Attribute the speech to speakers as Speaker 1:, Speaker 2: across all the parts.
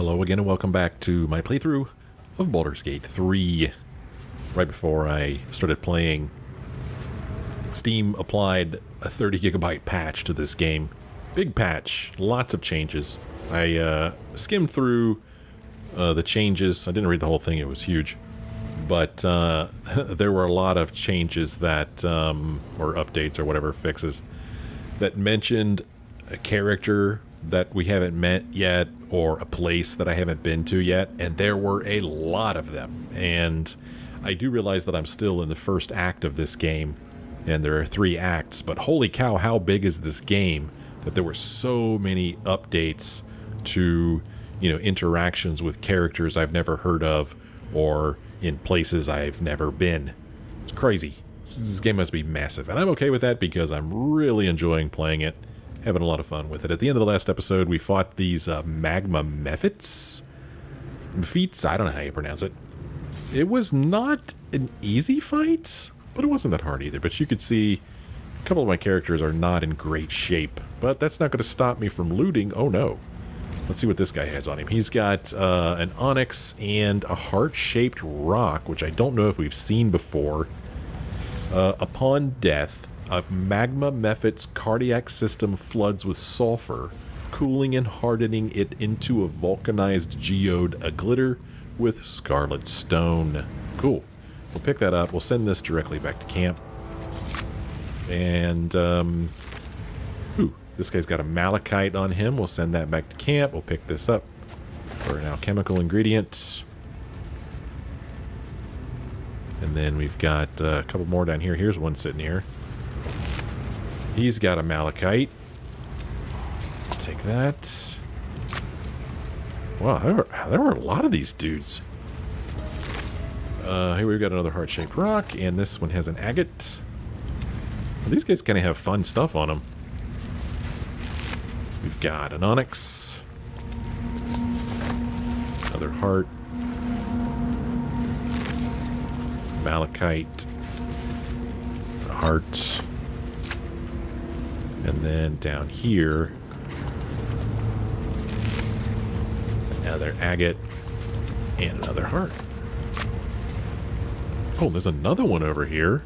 Speaker 1: Hello again and welcome back to my playthrough of Baldur's Gate 3. Right before I started playing, Steam applied a 30 gigabyte patch to this game. Big patch, lots of changes. I uh, skimmed through uh, the changes. I didn't read the whole thing, it was huge. But uh, there were a lot of changes that, um, or updates or whatever, fixes, that mentioned a character that we haven't met yet or a place that I haven't been to yet, and there were a lot of them. And I do realize that I'm still in the first act of this game, and there are three acts, but holy cow, how big is this game that there were so many updates to, you know, interactions with characters I've never heard of or in places I've never been. It's crazy. This game must be massive, and I'm okay with that because I'm really enjoying playing it having a lot of fun with it. At the end of the last episode, we fought these uh, magma mephits? Mephits? I don't know how you pronounce it. It was not an easy fight, but it wasn't that hard either. But you could see a couple of my characters are not in great shape. But that's not going to stop me from looting. Oh no. Let's see what this guy has on him. He's got uh, an onyx and a heart-shaped rock, which I don't know if we've seen before. Uh, upon death, a magma mephit's cardiac system floods with sulfur, cooling and hardening it into a vulcanized geode, a glitter with scarlet stone. Cool. We'll pick that up. We'll send this directly back to camp. And, um... Ooh, this guy's got a malachite on him. We'll send that back to camp. We'll pick this up for an alchemical ingredient. And then we've got uh, a couple more down here. Here's one sitting here. He's got a malachite. Take that. Wow, there were, there were a lot of these dudes. Uh, here we've got another heart-shaped rock, and this one has an agate. Well, these guys kind of have fun stuff on them. We've got an onyx. Another heart. Malachite. Heart. And then down here, another agate and another heart. Oh, there's another one over here.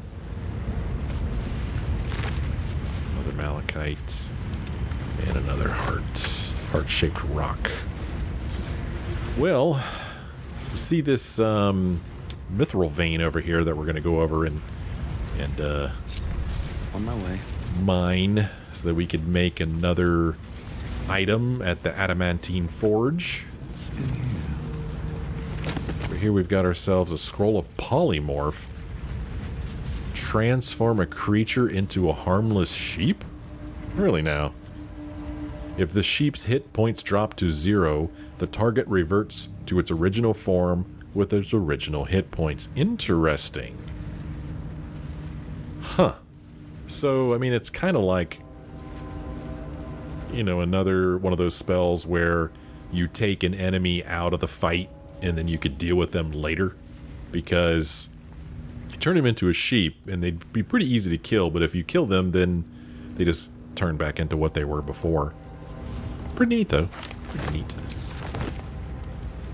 Speaker 1: Another malachite and another heart. Heart-shaped rock. Well, you see this um, mithril vein over here that we're going to go over and and uh,
Speaker 2: on my way
Speaker 1: mine so that we could make another item at the adamantine forge. Over here we've got ourselves a scroll of polymorph. Transform a creature into a harmless sheep? Really now? If the sheep's hit points drop to zero, the target reverts to its original form with its original hit points. Interesting. Huh. So, I mean, it's kind of like, you know, another one of those spells where you take an enemy out of the fight and then you could deal with them later. Because you turn them into a sheep and they'd be pretty easy to kill, but if you kill them, then they just turn back into what they were before. Pretty neat, though. Pretty neat.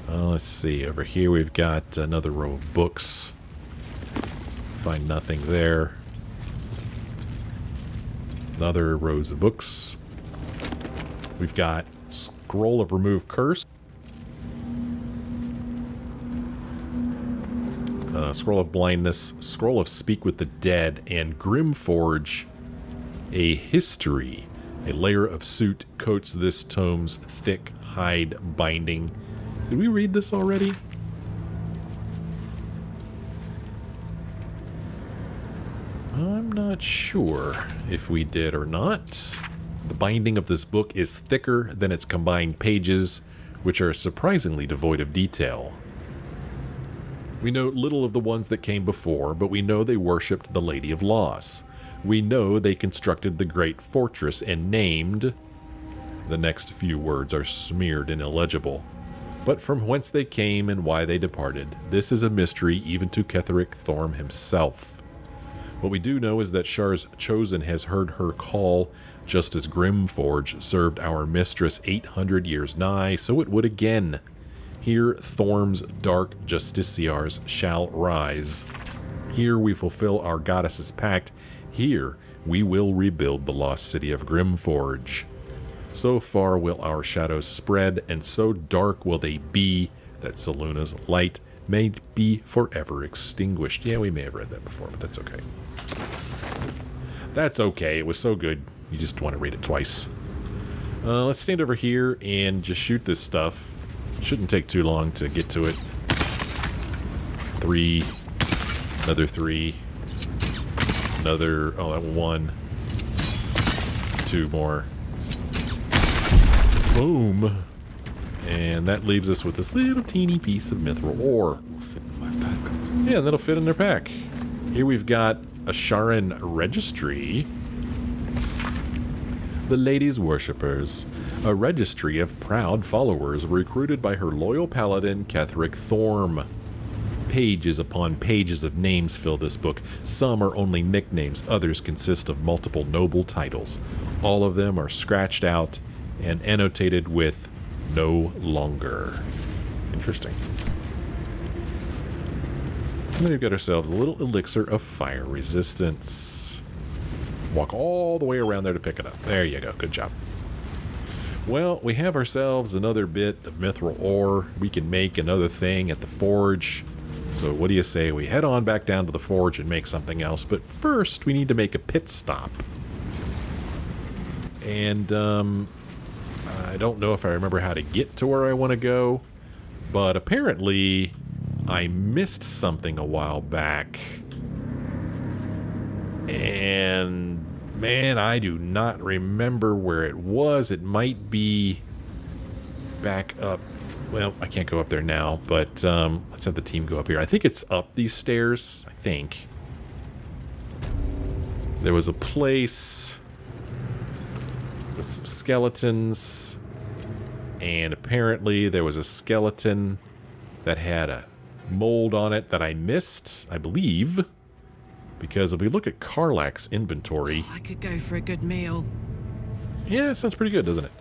Speaker 1: Uh, let's see. Over here we've got another row of books. Find nothing there. Another rows of books. We've got Scroll of Remove Curse. Uh, Scroll of Blindness, Scroll of Speak with the Dead, and Grimforge, a history. A layer of soot coats this tome's thick hide binding. Did we read this already? I'm not sure if we did or not. The binding of this book is thicker than its combined pages, which are surprisingly devoid of detail. We know little of the ones that came before, but we know they worshipped the Lady of Loss. We know they constructed the great fortress and named... The next few words are smeared and illegible. But from whence they came and why they departed, this is a mystery even to Ketheric Thorm himself. What we do know is that Shar's Chosen has heard her call, just as Grimforge served our mistress 800 years nigh, so it would again. Here Thorm's dark justiciars shall rise. Here we fulfill our goddess's pact. Here we will rebuild the lost city of Grimforge. So far will our shadows spread, and so dark will they be that Selûne's light may be forever extinguished. Yeah, we may have read that before, but that's okay. That's okay. It was so good. You just want to read it twice. Uh, let's stand over here and just shoot this stuff. Shouldn't take too long to get to it. Three. Another three. Another... Oh, that one. Two more. Boom. And that leaves us with this little teeny piece of mithril ore. Yeah, that'll fit in their pack. Here we've got a Sharan registry. The Ladies Worshippers, a registry of proud followers recruited by her loyal paladin, Ketheric Thorm. Pages upon pages of names fill this book. Some are only nicknames, others consist of multiple noble titles. All of them are scratched out and annotated with no longer. Interesting. And then we've got ourselves a little elixir of fire resistance. Walk all the way around there to pick it up. There you go. Good job. Well, we have ourselves another bit of mithril ore. We can make another thing at the forge. So what do you say we head on back down to the forge and make something else? But first, we need to make a pit stop. And um, I don't know if I remember how to get to where I want to go. But apparently, I missed something a while back. And man, I do not remember where it was. It might be back up. Well, I can't go up there now, but um, let's have the team go up here. I think it's up these stairs. I think. There was a place with some skeletons. And apparently there was a skeleton that had a mold on it that I missed, I believe. Because if we look at Karlach's inventory...
Speaker 3: I could go for a good meal.
Speaker 1: Yeah, sounds pretty good, doesn't it?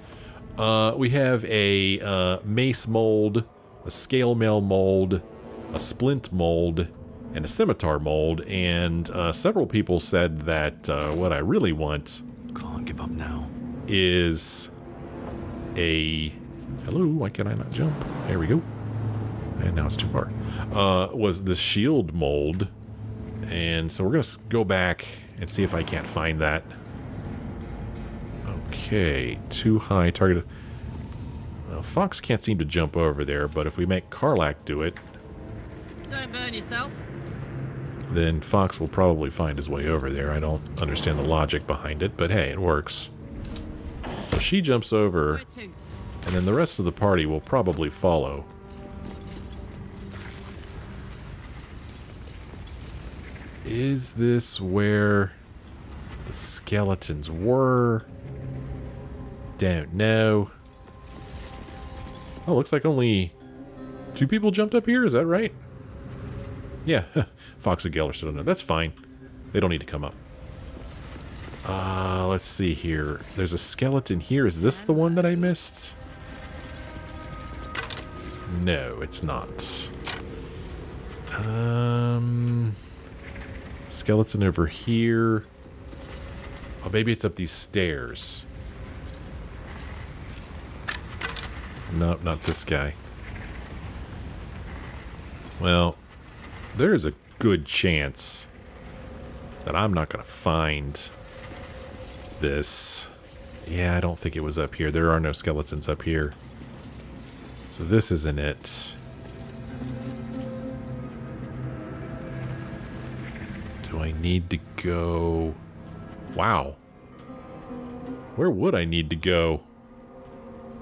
Speaker 1: Uh, we have a uh, mace mold, a scale mail mold, a splint mold, and a scimitar mold. And uh, several people said that uh, what I really want
Speaker 2: Can't give up now.
Speaker 1: is a... Hello, why can I not jump? There we go. And now it's too far. Uh, was the shield mold. And so we're going to go back and see if I can't find that. Okay, too high targeted. Well, Fox can't seem to jump over there, but if we make Karlach do it,
Speaker 3: Don't burn yourself.
Speaker 1: then Fox will probably find his way over there. I don't understand the logic behind it, but hey, it works. So she jumps over, and then the rest of the party will probably follow. Is this where the skeletons were? Don't know. Oh, looks like only two people jumped up here. Is that right? Yeah, Fox and Geller stood on there. That's fine. They don't need to come up. Uh, let's see here. There's a skeleton here. Is this the one that I missed? No, it's not. Um, skeleton over here. Oh, maybe it's up these stairs. Nope, not this guy. Well, there's a good chance that I'm not going to find this. Yeah, I don't think it was up here. There are no skeletons up here. So this isn't it. I need to go... Wow. Where would I need to go?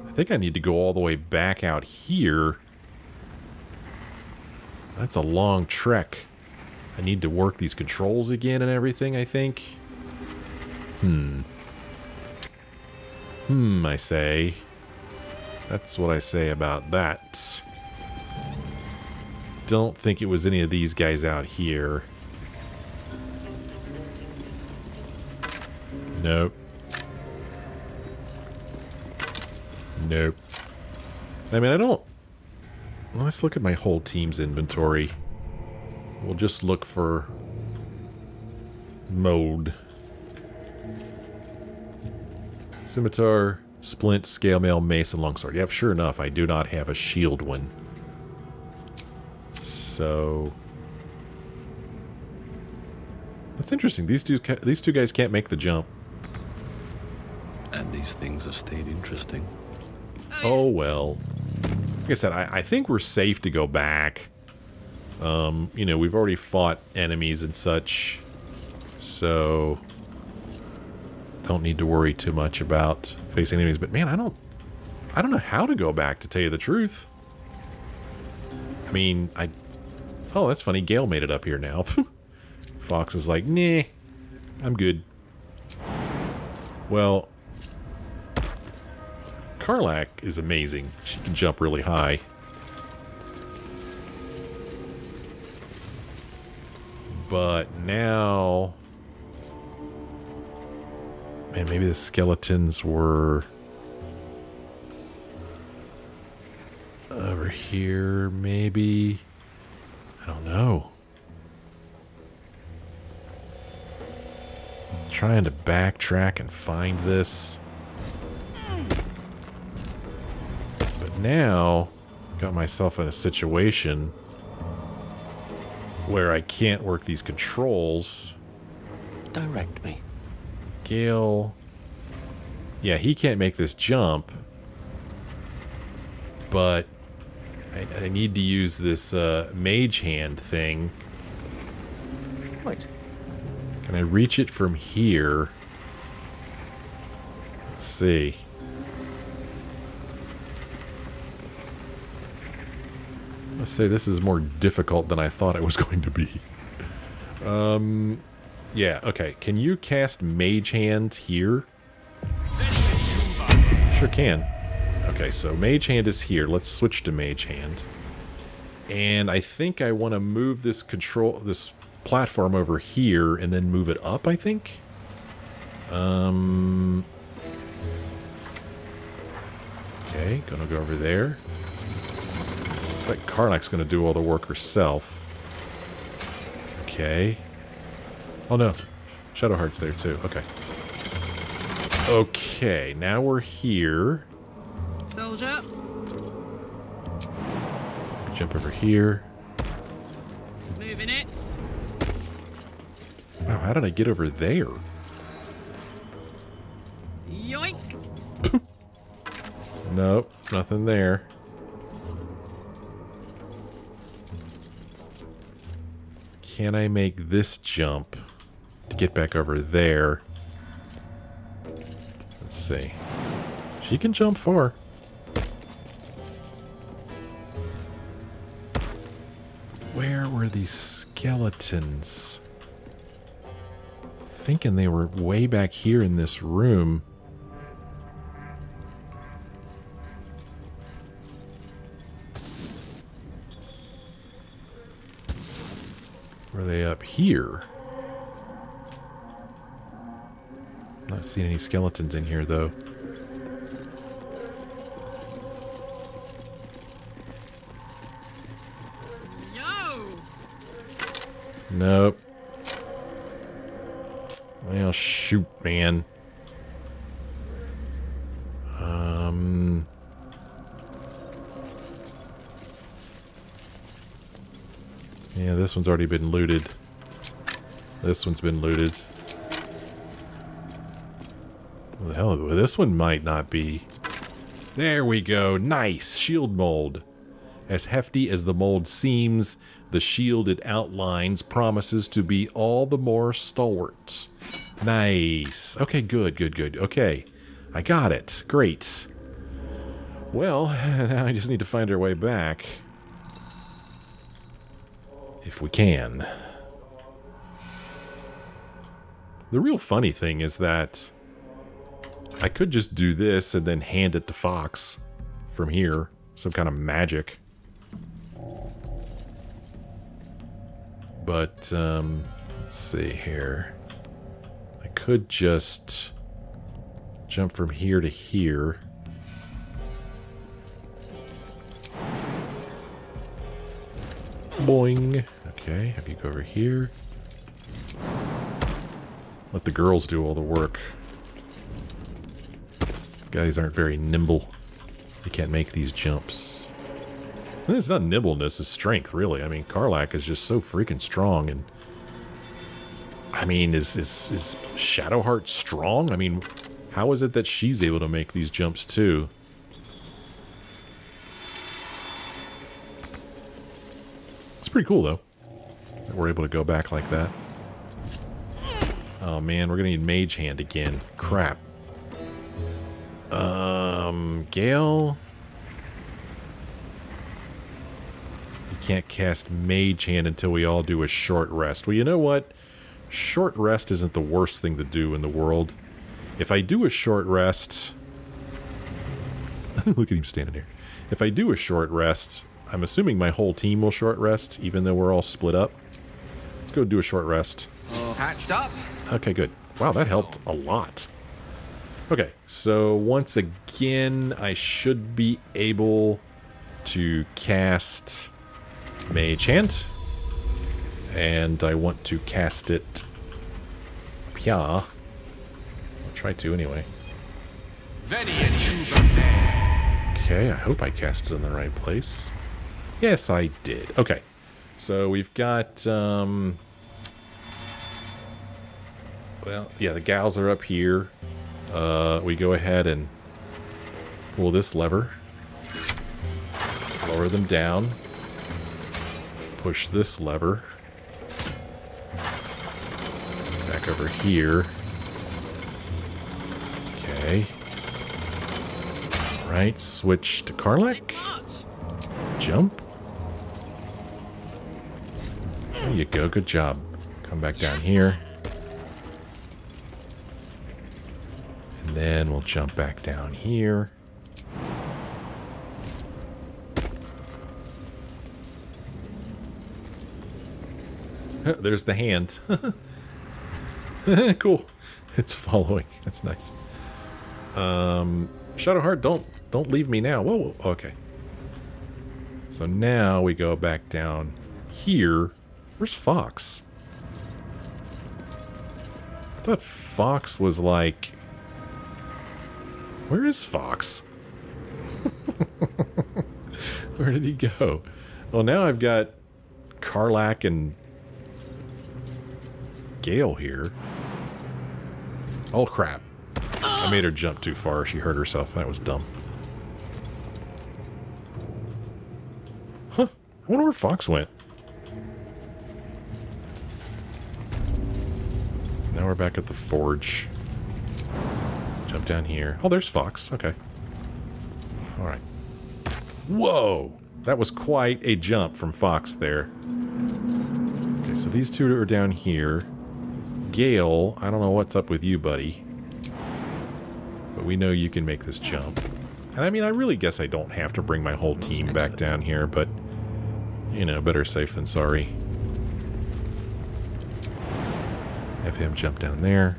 Speaker 1: I think I need to go all the way back out here. That's a long trek. I need to work these controls again and everything, I think. Hmm. Hmm, I say. That's what I say about that. Don't think it was any of these guys out here. Nope. Nope. I mean, I don't let's look at my whole team's inventory. We'll just look for mode. Scimitar, splint, scale mail, mace, and longsword. Yep, sure enough, I do not have a shield one. So that's interesting. These two these two guys can't make the jump.
Speaker 2: These things have stayed interesting.
Speaker 1: Oh well. Like I said, I, I think we're safe to go back. Um, you know, we've already fought enemies and such, so don't need to worry too much about facing enemies. But man, I don't, I don't know how to go back to tell you the truth. I mean, I, oh, that's funny. Gale made it up here now. Fox is like, nah, I'm good. Well, Karlach is amazing. She can jump really high. But now... Man, maybe the skeletons were... Over here, maybe? I don't know. I'm trying to backtrack and find this. Now, got myself in a situation where I can't work these controls.
Speaker 2: Direct me.
Speaker 1: Gale... Yeah, he can't make this jump. But I, I need to use this uh, mage hand thing.
Speaker 2: Right.
Speaker 1: Can I reach it from here? Let's see. Say this is more difficult than I thought it was going to be. Um, yeah, okay. Can you cast Mage Hand here? Sure can. Okay, so Mage Hand is here. Let's switch to Mage Hand. And I think I want to move this control, this platform over here and then move it up, I think? Um... Okay, gonna go over there. But Karlach's gonna do all the work herself. Okay. Oh no. Shadowheart's there too. Okay. Okay, now we're here.
Speaker 3: Soldier.
Speaker 1: Jump over here.
Speaker 3: Moving it.
Speaker 1: Wow, how did I get over there?
Speaker 3: Yoink.
Speaker 1: Nope, nothing there. Can I make this jump to get back over there? Let's see. She can jump far. Where were these skeletons? Thinking they were way back here in this room. Were they up here? Not seeing any skeletons in here, though.
Speaker 3: Yo.
Speaker 1: Nope. Well, shoot, man. Um... Yeah, this one's already been looted. This one's been looted. What the hell? This one might not be. There we go. Nice. Shield mold. As hefty as the mold seems, the shield it outlines promises to be all the more stalwart. Nice. Okay, good, good, good. Okay. I got it. Great. Well, now I just need to find our way back. If we can. The real funny thing is that I could just do this and then hand it to Fox from here. Some kind of magic. But, um, let's see here. I could just jump from here to here. Boing. Okay, have you go over here. Let the girls do all the work. Guys aren't very nimble. They can't make these jumps. And it's not nimbleness, it's strength, really. I mean, Karlach is just so freaking strong, and... I mean, is, is, is Shadowheart strong? I mean, how is it that she's able to make these jumps, too? It's pretty cool, though. We're able to go back like that. Oh, man, we're gonna need Mage Hand again. Crap. Um, Gale... You can't cast Mage Hand until we all do a short rest. Well, you know what? Short rest isn't the worst thing to do in the world. If I do a short rest... Look at him standing here. If I do a short rest, I'm assuming my whole team will short rest, even though we're all split up. Let's go do a short rest.
Speaker 4: Hatched up.
Speaker 1: Okay, good. Wow, that helped a lot. Okay, so once again, I should be able to cast Mage Hand. And I want to cast it... Yeah. I'll try to anyway. Okay, I hope I cast it in the right place. Yes, I did. Okay. So we've got, um... Well, yeah, the gals are up here. Uh, we go ahead and pull this lever. Lower them down push this lever. Back over here. Okay. Right, switch to Karlach. Jump. There you go, good job. Come back down here. And then we'll jump back down here. There's the hand. cool. It's following. That's nice. Um, Shadowheart, don't don't leave me now. Whoa, whoa, okay. So now we go back down here. Where's Fox? I thought Fox was like... Where is Fox? Where did he go? Well, now I've got Karlach and Gale here. Oh, crap. I made her jump too far. She hurt herself. That was dumb. Huh. I wonder where Fox went. We're back at the forge. Jump down here. Oh, there's Fox. Okay. Alright. Whoa! That was quite a jump from Fox there. Okay, so these two are down here. Gale, I don't know what's up with you, buddy. But we know you can make this jump. And I mean, I really guess I don't have to bring my whole team back down here, but... You know, better safe than sorry. Have him jump down there.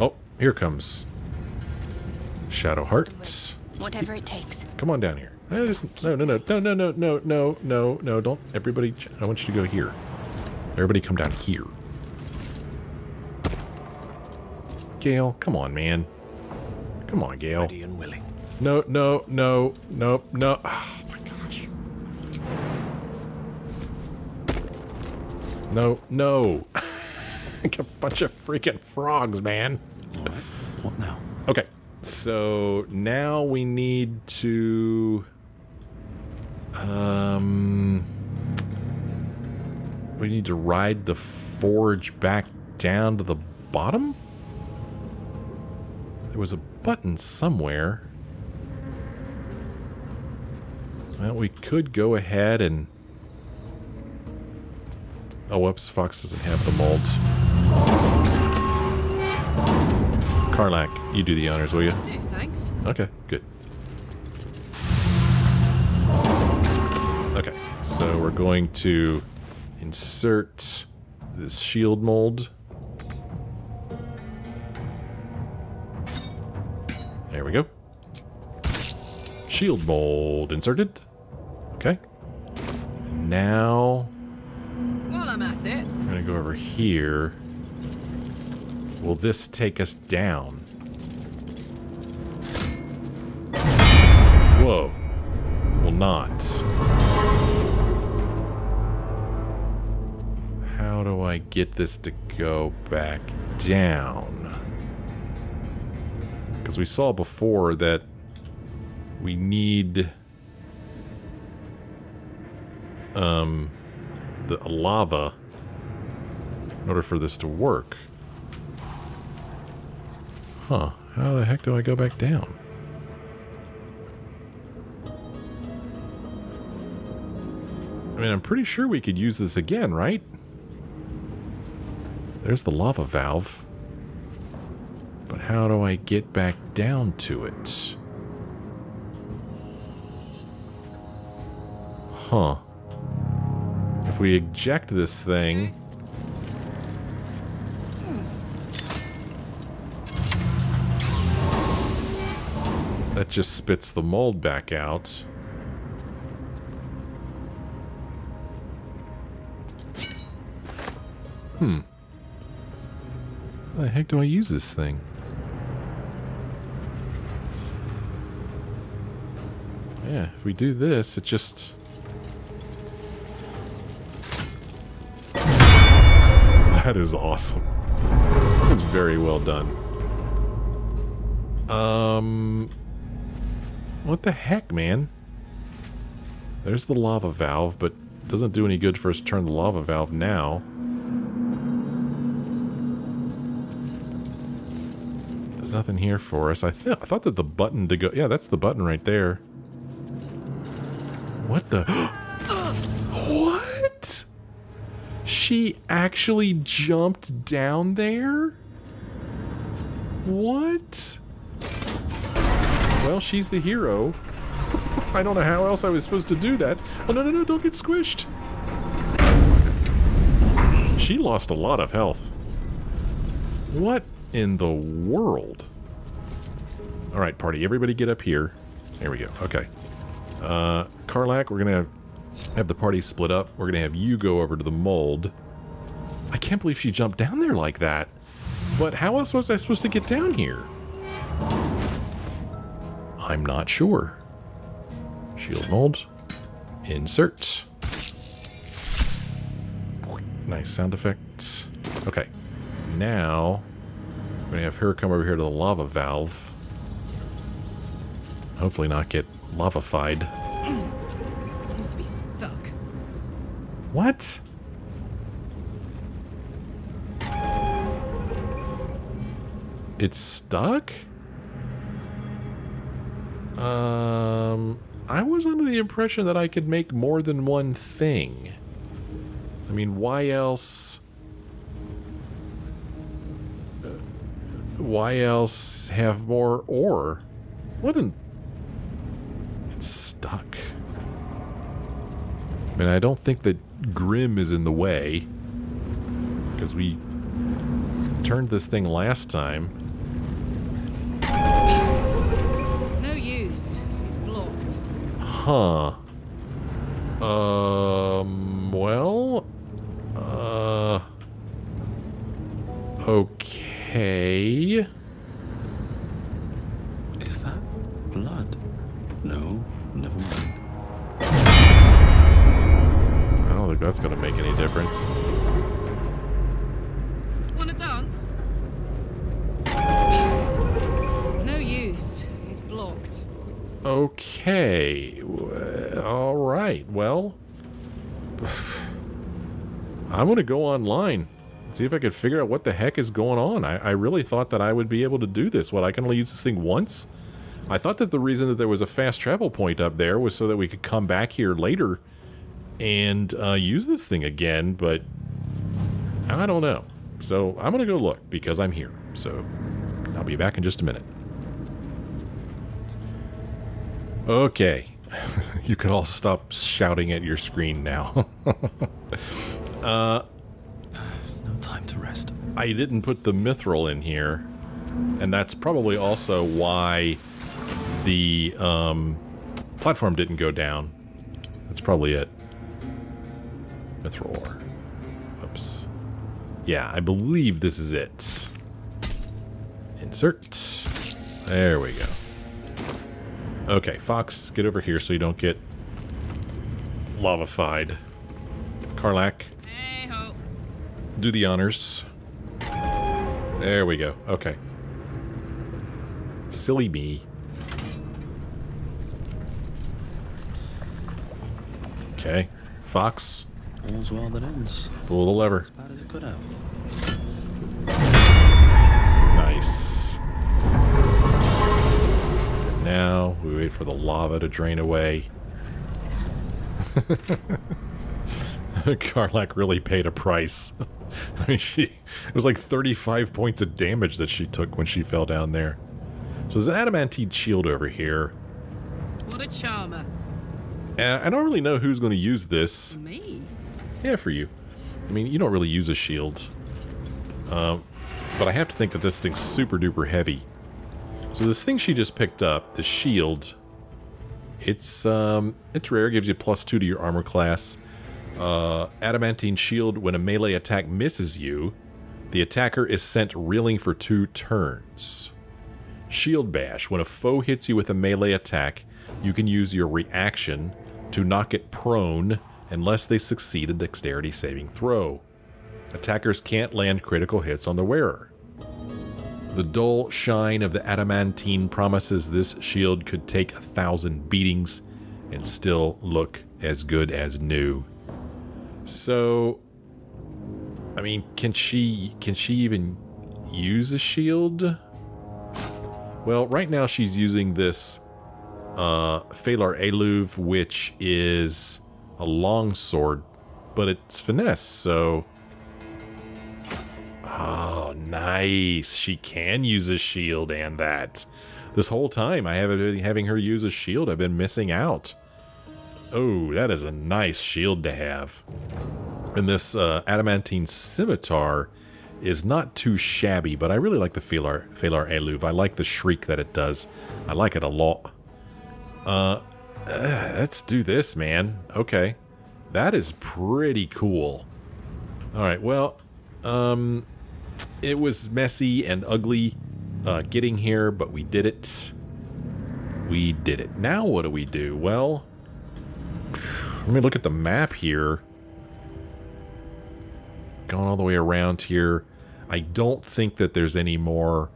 Speaker 1: Oh, here comes Shadowheart.
Speaker 5: Whatever it takes.
Speaker 1: Come on down here. No, no, no, no, no, no, no, no, no, no, no, don't. Everybody, I want you to go here. Everybody come down here. Gale, come on, man. Come on, Gale.
Speaker 2: Ready and willing.
Speaker 1: No, no, no, no, no. Oh my gosh. No, no. Like a bunch of freaking frogs, man.
Speaker 2: What now?
Speaker 1: Okay, so now we need to... Um... We need to ride the forge back down to the bottom? There was a button somewhere. Well, we could go ahead and... Oh, whoops, Fox doesn't have the mold. Karlach, you do the honors, will you?
Speaker 3: Do, thanks.
Speaker 1: Okay, good. Okay, so we're going to insert this shield mold. There we go. Shield mold inserted. Okay. now
Speaker 3: While I'm at it,
Speaker 1: I'm gonna go over here. Will this take us down? Whoa. Will not. How do I get this to go back down? Because we saw before that we need um the lava in order for this to work. Huh. How the heck do I go back down? I mean, I'm pretty sure we could use this again, right? There's the lava valve. But how do I get back down to it? Huh. If we eject this thing... Just spits the mold back out. Hmm. How the heck do I use this thing? Yeah, if we do this, it just... That is awesome. Was very well done. Um... What the heck, man? There's the lava valve, but doesn't do any good for us to turn the lava valve now. There's nothing here for us. I, th I thought that the button to go... Yeah, that's the button right there. What the... what? She actually jumped down there? What? Well, she's the hero. I don't know how else I was supposed to do that. Oh, no, no, no, don't get squished. She lost a lot of health. What in the world? Alright, party, everybody get up here. There we go, okay. Uh, Karlach, we're gonna have the party split up. We're gonna have you go over to the mold. I can't believe she jumped down there like that. But how else was I supposed to get down here? I'm not sure. Shield mold. Insert. Nice sound effect. Okay. Now, we're gonna have her come over here to the lava valve. Hopefully not get lavafied.
Speaker 3: seems to be stuck.
Speaker 1: What? It's stuck? Um, I was under the impression that I could make more than one thing. I mean, why else... uh, Why else have more ore? What an... It's stuck. I mean, I don't think that Grym is in the way. Because we turned this thing last time. Huh. Um, well... Uh... Okay...
Speaker 2: Is that blood? No, never mind.
Speaker 1: I don't think that's gonna make any difference. Okay. All right. Well, I'm going to go online and see if I could figure out what the heck is going on. I, I really thought that I would be able to do this. What, I can only use this thing once? I thought that the reason that there was a fast travel point up there was so that we could come back here later and uh, use this thing again, but I don't know. So I'm going to go look because I'm here. So I'll be back in just a minute. Okay. you can all stop shouting at your screen now.
Speaker 2: No time to rest.
Speaker 1: I didn't put the mithril in here, and that's probably also why the um, platform didn't go down. That's probably it. Mithril. Oops. Yeah, I believe this is it. Insert. There we go. Okay, Fox, get over here so you don't get lavafied. Karlach,
Speaker 3: Hey ho.
Speaker 1: do the honors. There we go. Okay. Silly me. Okay. Fox,
Speaker 2: All's well that ends.
Speaker 1: pull the lever.
Speaker 2: As bad as it could have.
Speaker 1: Nice. Now we wait for the lava to drain away. Karlach really paid a price. I mean, she it was like 35 points of damage that she took when she fell down there. So there's an adamantine shield over here.
Speaker 3: What a charmer.
Speaker 1: And I don't really know who's going to use this.
Speaker 3: Me?
Speaker 1: Yeah, for you. I mean, you don't really use a shield. Um, but I have to think that this thing's super duper heavy. So this thing she just picked up, the shield, it's um, it's rare, gives you plus two to your armor class. Uh, adamantine shield, when a melee attack misses you, the attacker is sent reeling for two turns. Shield Bash, when a foe hits you with a melee attack, you can use your reaction to knock it prone unless they succeed a dexterity saving throw. Attackers can't land critical hits on the wearer. The dull shine of the adamantine promises this shield could take a thousand beatings and still look as good as new. So, I mean, can she can she even use a shield? Well, right now she's using this uh, Phalar Aluve, which is a long sword, but it's finesse, so... Oh, nice. She can use a shield and that. This whole time I haven't been having her use a shield. I've been missing out. Oh, that is a nice shield to have. And this uh, adamantine scimitar is not too shabby, but I really like the Phalar, Phalar Aluve. I like the shriek that it does. I like it a lot. Uh, uh, let's do this, man. Okay. That is pretty cool. All right, well, um, it was messy and ugly uh, getting here, but we did it. We did it. Now what do we do? Well, let me look at the map here. Going all the way around here. I don't think that there's any more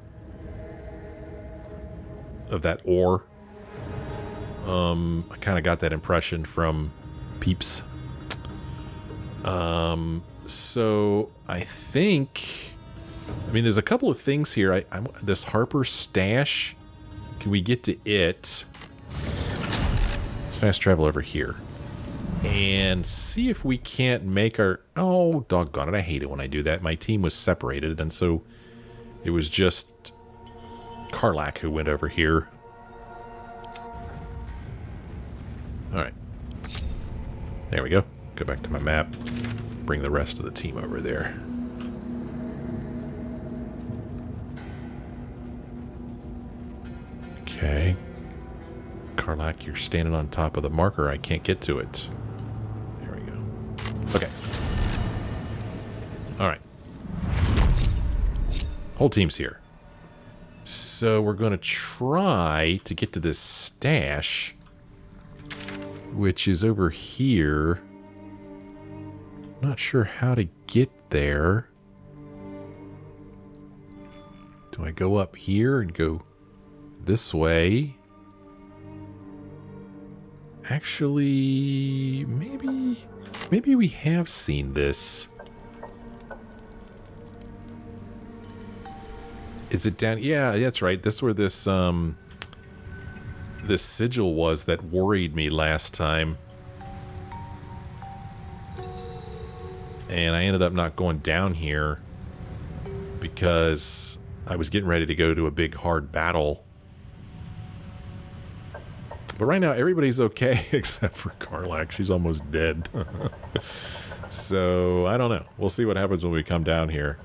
Speaker 1: of that ore. Um, I kind of got that impression from Peeps. Um, so I think, I mean, there's a couple of things here. I, I'm this Harper stash. Can we get to it? Let's fast travel over here and see if we can't make our. Oh, doggone it! I hate it when I do that. My team was separated, and so it was just Karlach who went over here. All right. There we go. Go back to my map. Bring the rest of the team over there. Okay. Karlach, you're standing on top of the marker. I can't get to it. There we go. Okay. All right. Whole team's here. So we're going to try to get to this stash, which is over here. Not sure how to get there. Do I go up here and go this way? Actually, maybe, maybe we have seen this. Is it down? Yeah, that's right. That's where this, um, this sigil was that worried me last time. And I ended up not going down here because I was getting ready to go to a big hard battle. But right now, everybody's okay except for Karlach. She's almost dead. so, I don't know. We'll see what happens when we come down here.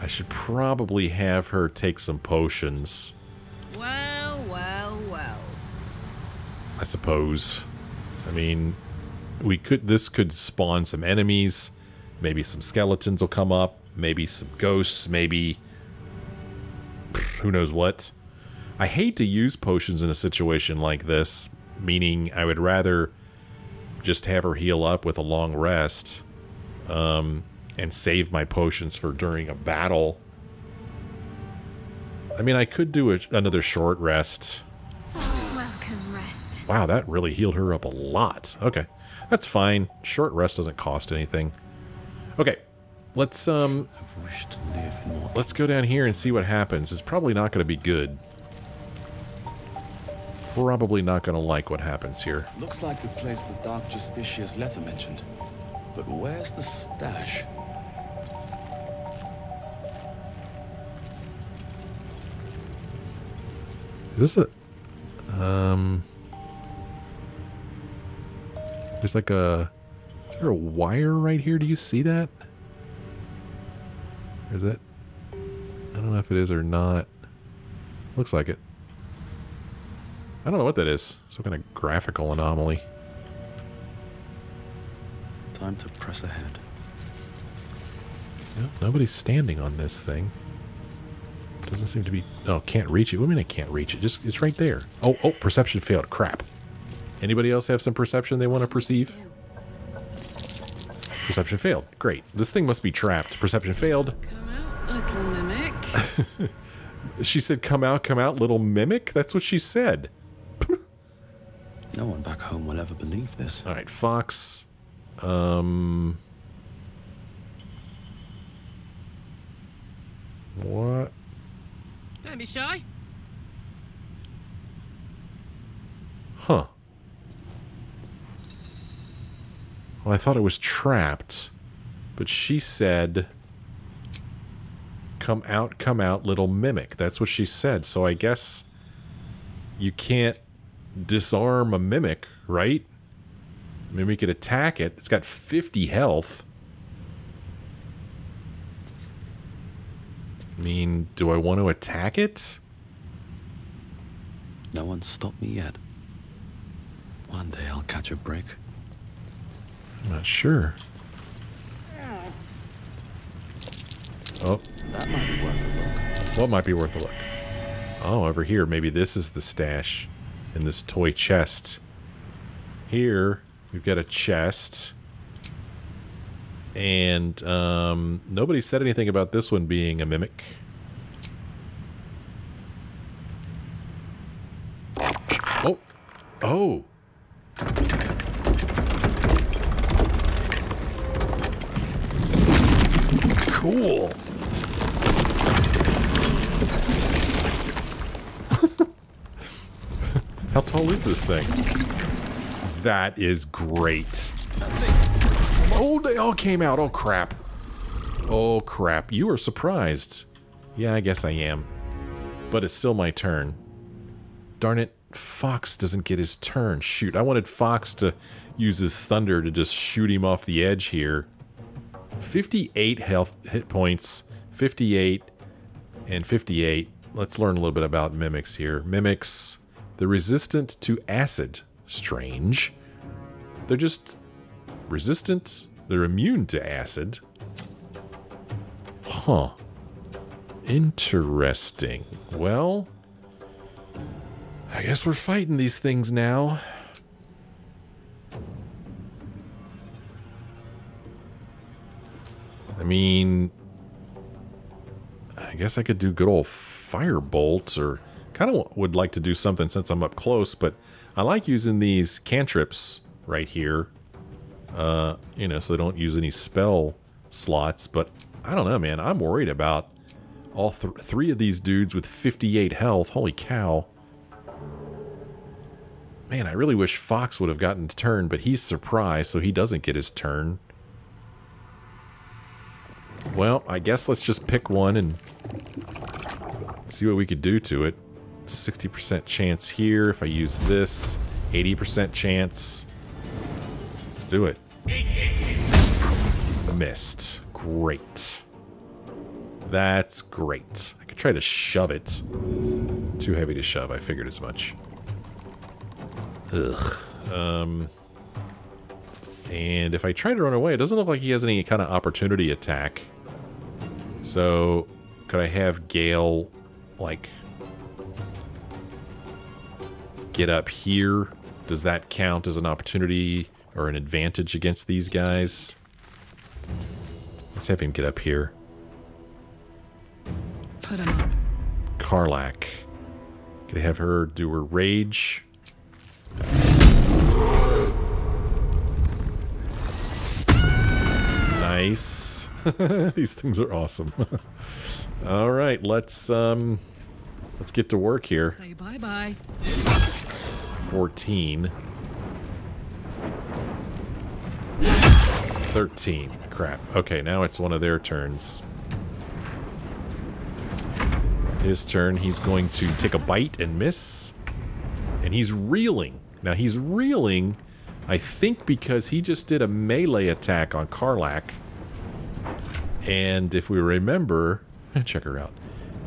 Speaker 1: I should probably have her take some potions,
Speaker 3: Well, well, well.
Speaker 1: I suppose. I mean, we could this could spawn some enemies. Maybe some skeletons will come up. Maybe some ghosts. Maybe who knows what. I hate to use potions in a situation like this, meaning I would rather just have her heal up with a long rest um, and save my potions for during a battle. I mean, I could do a, another short rest.
Speaker 4: Welcome, rest.
Speaker 1: Wow, that really healed her up a lot. Okay, that's fine. Short rest doesn't cost anything. Okay, let's um,
Speaker 2: I've wished to live more.
Speaker 1: let's go down here and see what happens. It's probably not going to be good. Probably not going to like what happens here.
Speaker 2: Looks like the place the Dark Justiciar's letter mentioned. But where's the stash?
Speaker 1: Is this a um? There's like a. Is there a wire right here? Do you see that? Or is that? I don't know if it is or not. Looks like it. I don't know what that is. Some kind of graphical anomaly.
Speaker 2: Time to press ahead.
Speaker 1: No, nobody's standing on this thing. Doesn't seem to be. Oh, can't reach it. What do you mean I can't reach it? Just it's right there. Oh, oh, perception failed. Crap. Anybody else have some perception they want to perceive? Perception failed. Great. This thing must be trapped. Perception failed.
Speaker 3: Come out, little mimic.
Speaker 1: She said, "Come out, come out, little mimic." That's what she said.
Speaker 2: No one back home will ever believe this.
Speaker 1: All right, Fox. Um. What?
Speaker 3: Don't be shy.
Speaker 1: Huh. Well, I thought it was trapped. But she said, Come out, come out, little mimic. That's what she said. So I guess you can't disarm a mimic, right? I mean, we could attack it. It's got 50 health. I mean, do I want to attack it?
Speaker 2: No one's stopped me yet. One day I'll catch a break.
Speaker 1: I'm not sure. Oh,
Speaker 2: That might be worth a look.
Speaker 1: What might be worth a look? Oh, over here. Maybe this is the stash in this toy chest. Here, we've got a chest. And um, nobody said anything about this one being a mimic. Oh. Oh. Cool. How tall is this thing? That is great. Oh, they all came out. Oh, crap. Oh, crap. You are surprised. Yeah, I guess I am. But it's still my turn. Darn it. Fox doesn't get his turn. Shoot, I wanted Fox to use his thunder to just shoot him off the edge here. 58 health hit points. 58 and 58. Let's learn a little bit about mimics here. Mimics, they're resistant to acid. Strange. They're just resistant. They're immune to acid. Huh. Interesting. Well, I guess we're fighting these things now. I mean, I guess I could do good old fire bolts or kind of would like to do something since I'm up close, but I like using these cantrips right here. Uh, you know, so they don't use any spell slots, but I don't know, man. I'm worried about all th three of these dudes with 58 health. Holy cow. Man, I really wish Fox would have gotten a turn, but he's surprised, so he doesn't get his turn. Well, I guess let's just pick one and see what we could do to it. 60% chance here if I use this. 80% chance. Let's do it. Missed. Great. That's great. I could try to shove it. Too heavy to shove. I figured as much. Ugh. Um. And if I try to run away, it doesn't look like he has any kind of opportunity attack. So, could I have Gale, like, get up here? Does that count as an opportunity or an advantage against these guys? Let's have him get up here.
Speaker 3: Put him up.
Speaker 1: Karlach. Could have her do her rage? Nice. These things are awesome. All right, let's um let's get to work here.
Speaker 3: Say bye-bye.
Speaker 1: 14. 13. Crap. Okay, now it's one of their turns. His turn, he's going to take a bite and miss. And he's reeling. Now he's reeling, I think because he just did a melee attack on Karlach. And if we remember, check her out.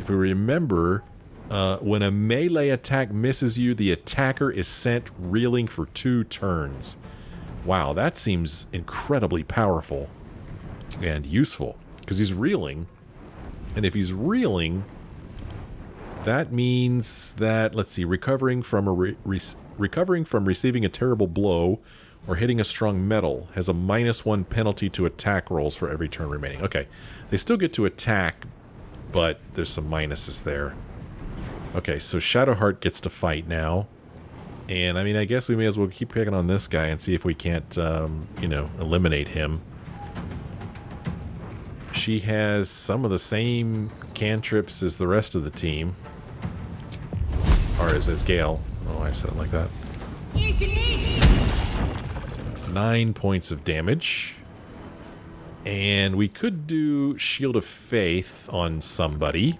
Speaker 1: If we remember, uh, when a melee attack misses you, the attacker is sent reeling for two turns. Wow, that seems incredibly powerful and useful because he's reeling. And if he's reeling, that means that let's see, recovering from a re re recovering from receiving a terrible blow or hitting a strong metal has a minus one penalty to attack rolls for every turn remaining. Okay, they still get to attack, but there's some minuses there. Okay, so Shadowheart gets to fight now. And, I mean, I guess we may as well keep picking on this guy and see if we can't, um, you know, eliminate him. She has some of the same cantrips as the rest of the team. Or as, as Gale. Oh, I said it like that. Nine points of damage. And we could do Shield of Faith on somebody.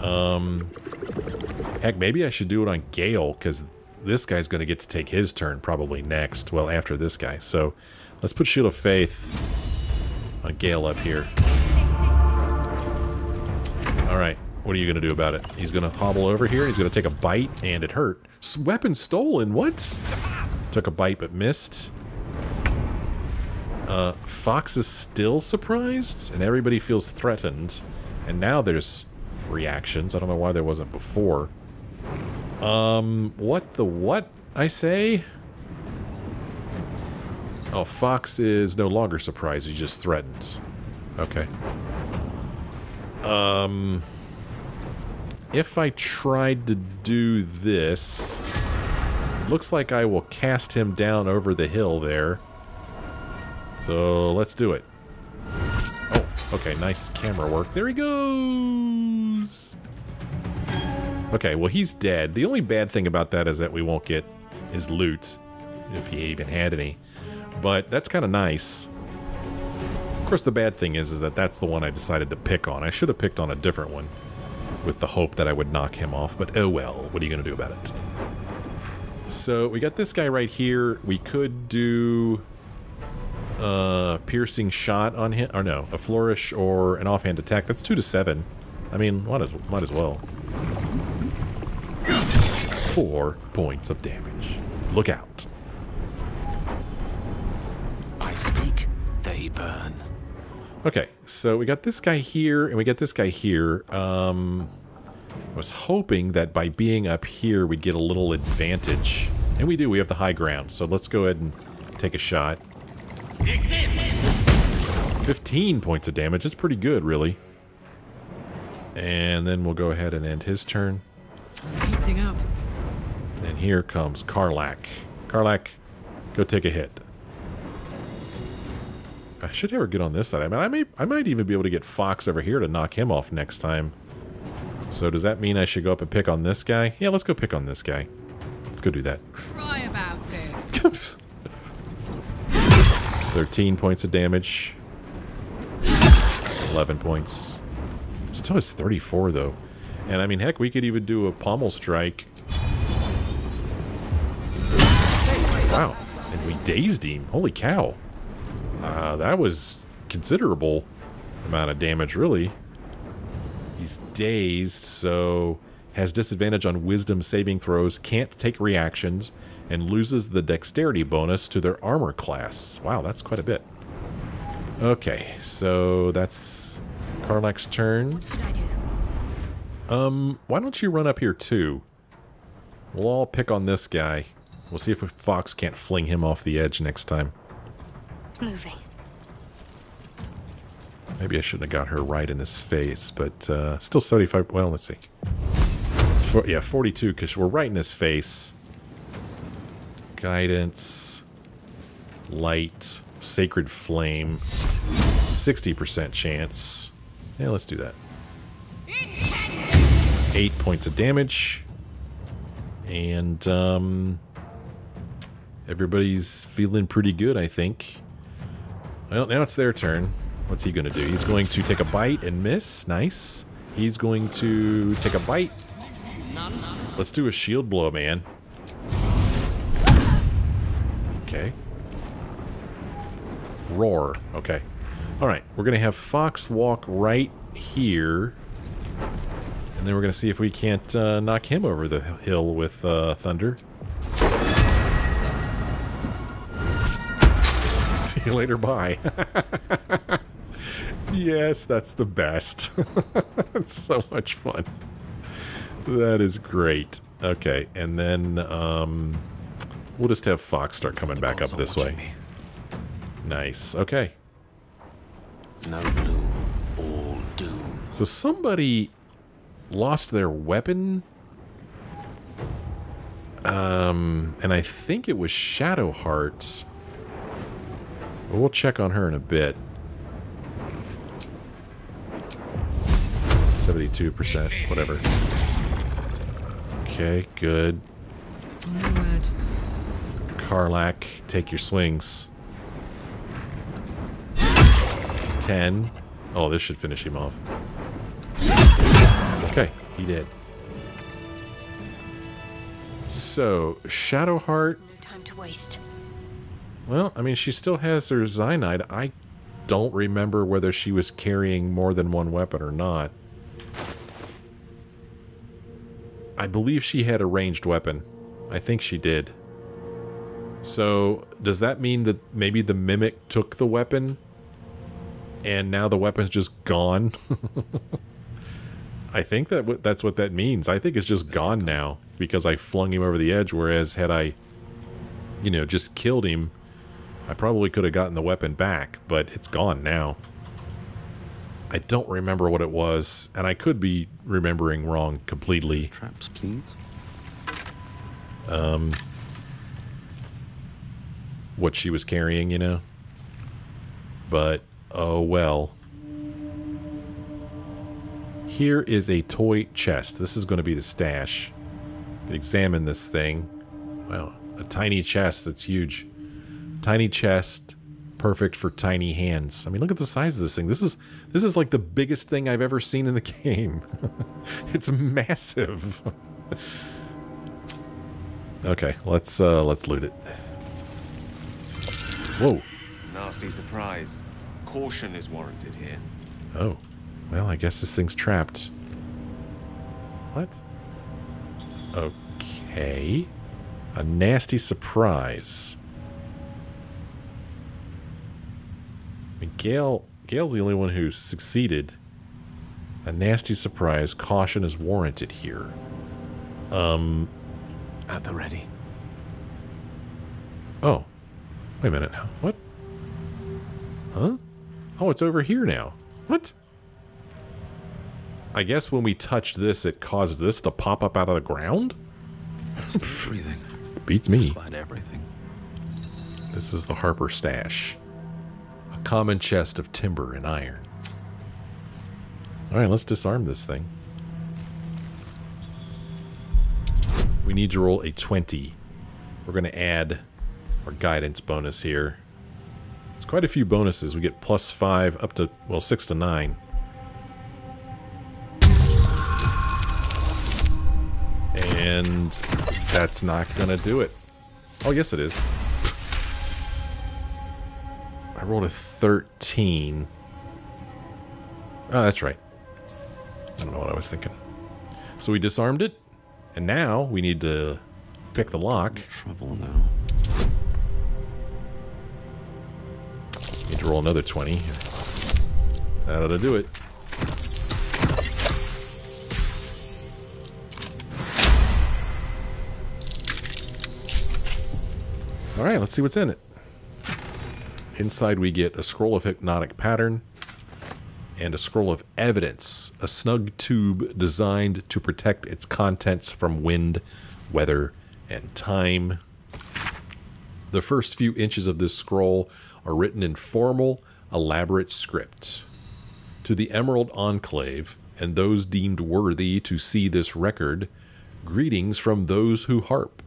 Speaker 1: Um, heck, maybe I should do it on Gale, because this guy's going to get to take his turn probably next. Well, after this guy. So, let's put Shield of Faith on Gale up here. Alright, what are you going to do about it? He's going to hobble over here, he's going to take a bite, and it hurt. S weapon stolen, what? Took a bite but missed. Uh, Fox is still surprised, and everybody feels threatened. And now there's reactions. I don't know why there wasn't before. Um, what the what, I say? Oh, Fox is no longer surprised, he just threatened. Okay. Um, if I tried to do this, looks like I will cast him down over the hill there. So let's do it. Oh, okay, nice camera work. There he goes! Okay, well he's dead. The only bad thing about that is that we won't get his loot, if he even had any. But that's kind of nice. Of course, the bad thing is, is that that's the one I decided to pick on. I should have picked on a different one with the hope that I would knock him off, but oh well, what are you going to do about it? So we got this guy right here. We could do a piercing shot on him, or no, a flourish or an offhand attack. That's two to seven. I mean, might as, might as well. Four points of damage. Look out.
Speaker 2: I speak, they burn.
Speaker 1: Okay, so we got this guy here, and we got this guy here. Um, I was hoping that by being up here, we'd get a little advantage. And we do, we have the high ground. So let's go ahead and take a shot. 15 points of damage. That's pretty good, really. And then we'll go ahead and end his turn.
Speaker 3: Heating up.
Speaker 1: And here comes Karlach. Karlach, go take a hit. I should have her get on this side. I mean, I may, I might even be able to get Fox over here to knock him off next time. So does that mean I should go up and pick on this guy? Yeah, let's go pick on this guy. Let's go do that.
Speaker 3: Cry about it.
Speaker 1: 13 points of damage. 11 points. Still has 34 though. And I mean, heck, we could even do a pommel strike. Wow. And we dazed him. Holy cow. Uh, that was considerable amount of damage, really. He's dazed, so has disadvantage on wisdom saving throws, can't take reactions, and loses the dexterity bonus to their armor class. Wow, that's quite a bit. Okay, so that's Karlach's turn. Um, why don't you run up here too? We'll all pick on this guy. We'll see if Fox can't fling him off the edge next time.
Speaker 4: Moving.
Speaker 1: Maybe I shouldn't have got her right in his face, but uh, still 75. Well, let's see. For, yeah, 42 because we're right in his face. Guidance, light, sacred flame, 60% chance. Yeah, let's do that. Eight points of damage. And um, everybody's feeling pretty good, I think. Well, now it's their turn. What's he going to do? He's going to take a bite and miss. Nice. He's going to take a bite. Let's do a shield blow, man. Okay. Roar. Okay. All right. We're going to have Fox walk right here. And then we're going to see if we can't uh, knock him over the hill with uh, thunder. See you later. Bye. yes, that's the best. it's so much fun. That is great. Okay, and then um, we'll just have Fox start coming back up this way.
Speaker 2: me.
Speaker 1: Nice. Okay.
Speaker 2: No blue, all doom.
Speaker 1: So somebody lost their weapon. Um, and I think it was Shadowheart. But we'll check on her in a bit. 72%, whatever. Okay, good.
Speaker 3: No word.
Speaker 1: Karlach, take your swings. 10. Oh, this should finish him off. Okay, he did. So, Shadowheart,
Speaker 4: No time to waste.
Speaker 1: Well, I mean, she still has her Cyanide. I don't remember whether she was carrying more than one weapon or not. I believe she had a ranged weapon. I think she did. So, does that mean that maybe the Mimic took the weapon? And now the weapon's just gone? I think that that's what that means. I think it's just gone now because I flung him over the edge, whereas had I, you know, just killed him, I probably could have gotten the weapon back, but it's gone now. I don't remember what it was, and I could be remembering wrong completely.
Speaker 2: Traps, please.
Speaker 1: Um, what she was carrying, you know. But oh well. Here is a toy chest. This is going to be the stash. Examine this thing. Wow, a tiny chest that's huge. Tiny chest, perfect for tiny hands. I mean, look at the size of this thing. This is this is like the biggest thing I've ever seen in the game. it's massive. okay, let's uh let's loot it. Whoa.
Speaker 5: Nasty surprise. Caution is warranted here.
Speaker 1: Oh. Well, I guess this thing's trapped. What? Okay. A nasty surprise. Mean, Gale, Gale's the only one who succeeded. A nasty surprise. Caution is warranted here.
Speaker 2: Um, At the ready.
Speaker 1: Oh. Wait a minute now. What? Huh? Oh, it's over here now. What? I guess when we touched this, it caused this to pop up out of the ground?
Speaker 2: Breathing.
Speaker 1: Beats me.
Speaker 2: Despite everything.
Speaker 1: This is the Harper stash. Common chest of timber and iron. Alright, let's disarm this thing. We need to roll a 20. We're going to add our guidance bonus here. It's quite a few bonuses. We get plus 5 up to, well, 6 to 9. And that's not going to do it. Oh, yes, it is. I rolled a 13. Oh, that's right. I don't know what I was thinking. So we disarmed it, and now we need to pick the lock.
Speaker 2: Trouble now.
Speaker 1: Need to roll another 20. That ought to do it. Alright, let's see what's in it. Inside we get a scroll of hypnotic pattern and a scroll of evidence, a snug tube designed to protect its contents from wind, weather, and time. The first few inches of this scroll are written in formal, elaborate script. To the Emerald Enclave and those deemed worthy to see this record, greetings from those who harp.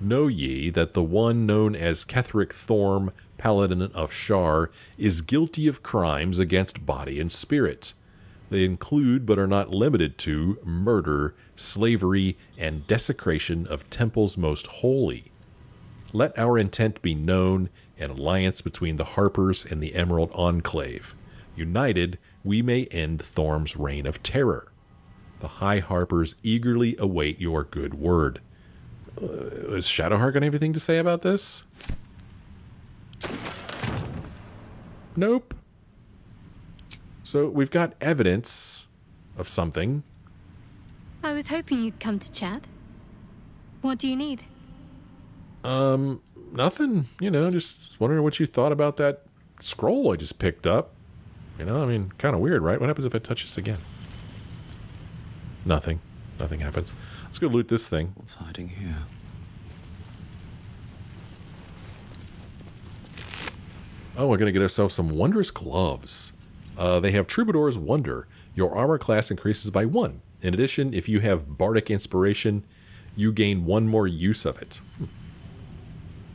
Speaker 1: Know ye that the one known as Ketheric Thorm, Paladin of Shar, is guilty of crimes against body and spirit. They include, but are not limited to, murder, slavery, and desecration of temples most holy. Let our intent be known, an alliance between the Harpers and the Emerald Enclave. United, we may end Thorm's reign of terror. The High Harpers eagerly await your good word. Uh, is Shadowheart got anything to say about this? Nope. So we've got evidence of something.
Speaker 4: I was hoping you'd come to chat. What do you need?
Speaker 1: Um, nothing. You know, just wondering what you thought about that scroll I just picked up. You know, I mean, kind of weird, right? What happens if I touch this again? Nothing. Nothing happens. Let's go loot this thing.
Speaker 2: What's hiding here?
Speaker 1: Oh, we're going to get ourselves some wondrous gloves. Uh, they have Troubadour's Wonder. Your armor class increases by one. In addition, if you have Bardic Inspiration, you gain one more use of it. Hmm.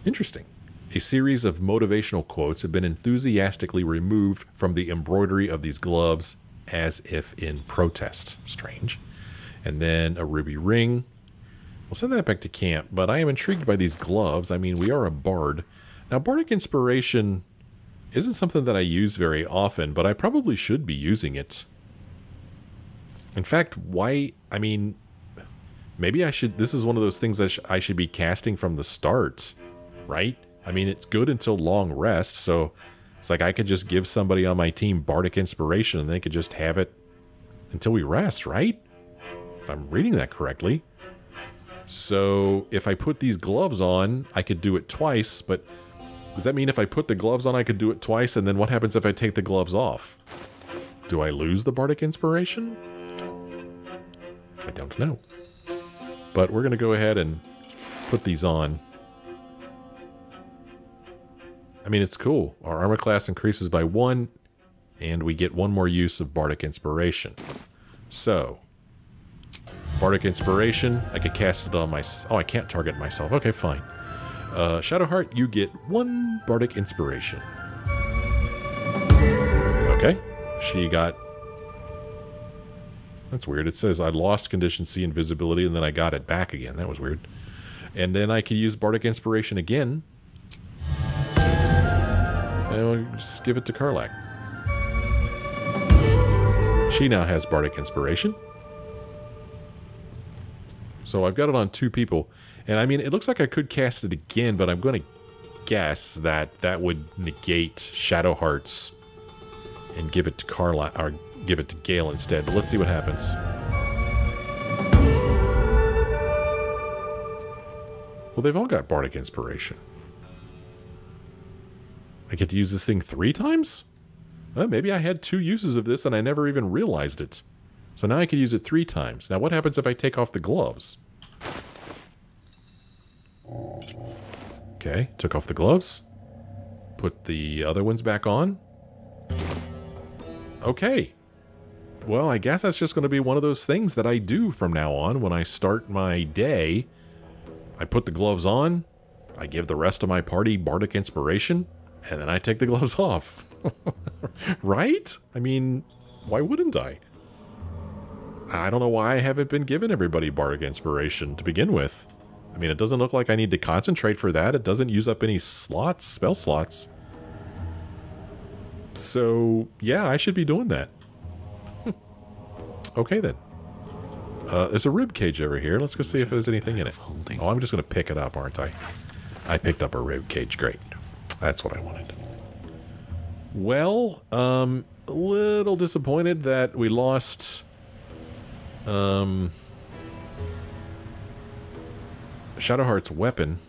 Speaker 1: Interesting. A series of motivational quotes have been enthusiastically removed from the embroidery of these gloves as if in protest. Strange. And then a ruby ring. We'll send that back to camp, but I am intrigued by these gloves. I mean, we are a bard. Now, Bardic Inspiration isn't something that I use very often, but I probably should be using it. In fact, why? I mean, maybe I should. This is one of those things that I should be casting from the start, right? I mean, it's good until long rest, so it's like I could just give somebody on my team Bardic Inspiration and they could just have it until we rest, right? If I'm reading that correctly. So if I put these gloves on, I could do it twice, but does that mean if I put the gloves on, I could do it twice, and then what happens if I take the gloves off? Do I lose the Bardic Inspiration? I don't know. But we're going to go ahead and put these on. I mean, it's cool. Our armor class increases by one, and we get one more use of Bardic Inspiration. So, Bardic Inspiration, I could cast it on my... Oh, I can't target myself. Okay, fine. Uh, Shadowheart, you get one Bardic Inspiration. Okay. She got... That's weird. It says I lost Condition C invisibility, and then I got it back again. That was weird. And then I could use Bardic Inspiration again. And we'll just give it to Karlach. She now has Bardic Inspiration. So I've got it on two people. And I mean, it looks like I could cast it again, but I'm going to guess that that would negate Shadowheart's and give it to Carla or give it to Gale instead. But let's see what happens. Well, they've all got Bardic Inspiration. I get to use this thing three times? Well, maybe I had two uses of this and I never even realized it. So now I can use it three times. Now what happens if I take off the gloves? Okay, took off the gloves. Put the other ones back on. Okay. Well, I guess that's just going to be one of those things that I do from now on when I start my day. I put the gloves on, I give the rest of my party Bardic Inspiration, and then I take the gloves off. right? I mean, why wouldn't I? I don't know why I haven't been giving everybody Bardic Inspiration to begin with. I mean, it doesn't look like I need to concentrate for that. It doesn't use up any slots, spell slots. So, yeah, I should be doing that. okay, then. Uh, there's a rib cage over here. Let's go see if there's anything in it. Oh, I'm just going to pick it up, aren't I? I picked up a rib cage. Great. That's what I wanted. Well, um, a little disappointed that we lost, um, Shadowheart's weapon.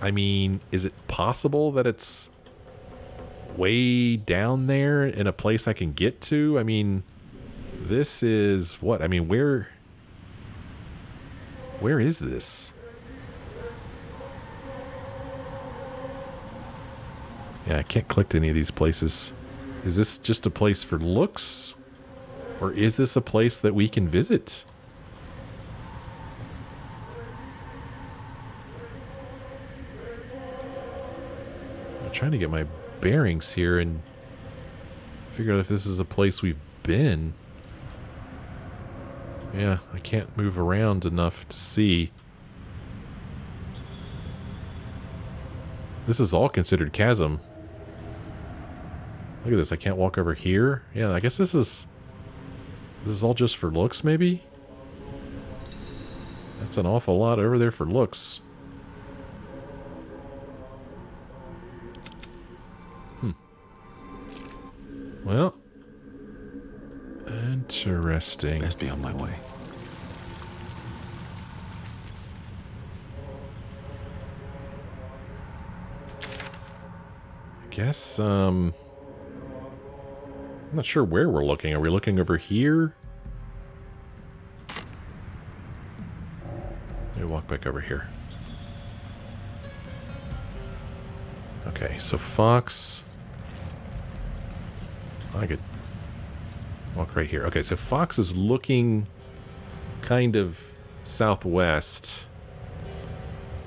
Speaker 1: I mean, is it possible that it's way down there in a place I can get to? I mean, this is what? I mean, where where is this? Yeah, I can't click to any of these places. Is this just a place for looks? Or is this a place that we can visit? Trying to get my bearings here and figure out if this is a place we've been. Yeah, I can't move around enough to see. This is all considered chasm. Look at this, I can't walk over here. Yeah, I guess this is... This is all just for looks, maybe? That's an awful lot over there for looks. Well... Interesting.
Speaker 2: Best be on my way.
Speaker 1: I guess, um... I'm not sure where we're looking. Are we looking over here? Let me walk back over here. Okay, so Fox... I could walk right here. Okay, so Fox is looking kind of southwest.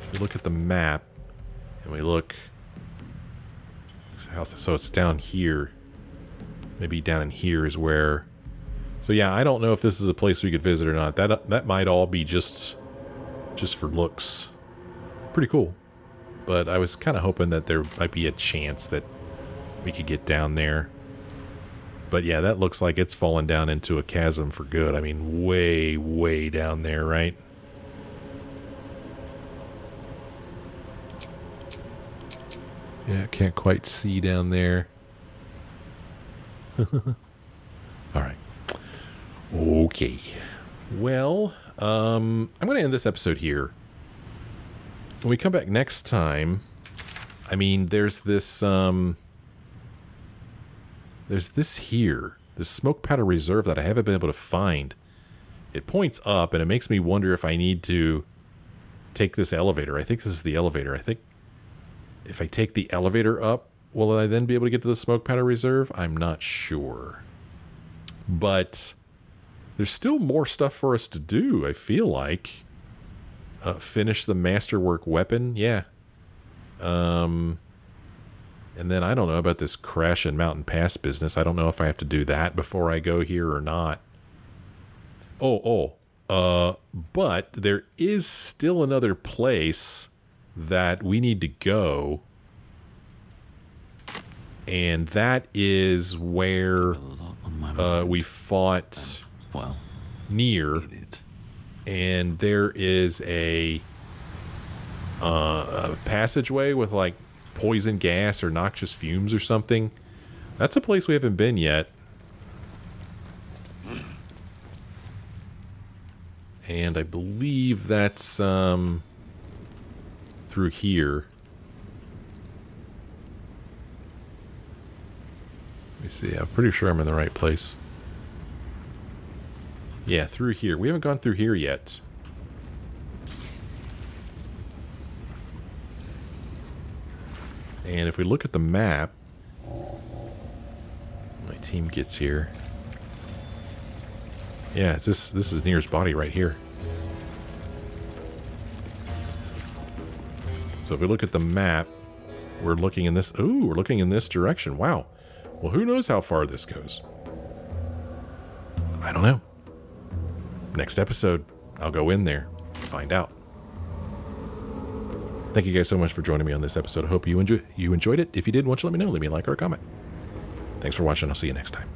Speaker 1: If we look at the map, and we look south, so it's down here. Maybe down in here is where. So yeah, I don't know if this is a place we could visit or not. That that might all be just just for looks. Pretty cool. But I was kind of hoping that there might be a chance that we could get down there. But yeah, that looks like it's fallen down into a chasm for good. I mean, way, way down there, right? Yeah, can't quite see down there. All right. Okay. Well, um, I'm going to end this episode here. When we come back next time, I mean, there's this, um, there's this here, this smoke powder reserve that I haven't been able to find. It points up, and it makes me wonder if I need to take this elevator. I think this is the elevator. I think if I take the elevator up, will I then be able to get to the smoke powder reserve? I'm not sure. But there's still more stuff for us to do, I feel like. Uh, finish the masterwork weapon, yeah. Um, and then I don't know about this Crèche and mountain pass business. I don't know if I have to do that before I go here or not. Oh, oh. Uh, but there is still another place that we need to go. And that is where
Speaker 2: A lot on my
Speaker 1: uh, we fought
Speaker 2: well,
Speaker 1: near and there is a uh, a passageway with like poison gas or noxious fumes or something. That's a place we haven't been yet. And I believe that's um through here. Let me see. I'm pretty sure I'm in the right place. Yeah, through here. We haven't gone through here yet. And if we look at the map, my team gets here. Yeah, it's this this is Nere's body right here. So if we look at the map, we're looking in this. Ooh, we're looking in this direction. Wow. Well, who knows how far this goes? I don't know. Next episode, I'll go in there, and find out. Thank you guys so much for joining me on this episode. I hope you enjoy you enjoyed it. If you did, why don't you let me know? Leave me a like or a comment. Thanks for watching. I'll see you next time.